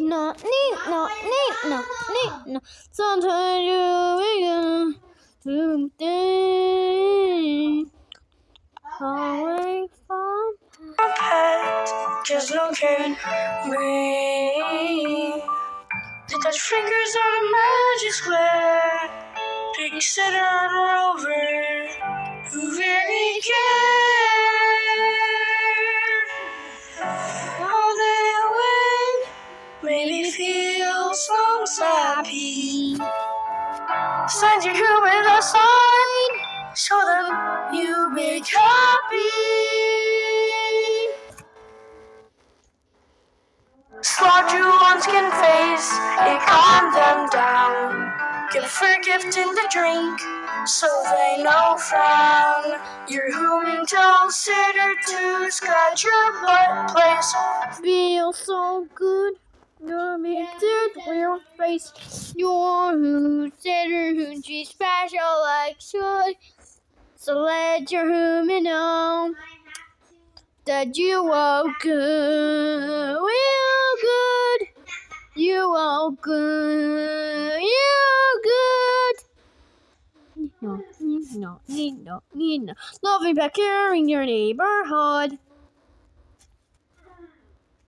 no, need no, need no, need no. Sometimes you begin to think away from pet, just look at me. To touch fingers on a magic square, taking center on made me feel so happy. Send you here with a sign, show them you make happy. Slot you on skin face, it calm them down. Give free gift in the drink, so they no frown. Your human sitter to scratch your butt place. feel so good. Your big real face. Your who said her who she special like should. So let your human know that you are good. We are good. You are good. You are good. No, no, no, no, no. Loving back here in your neighborhood.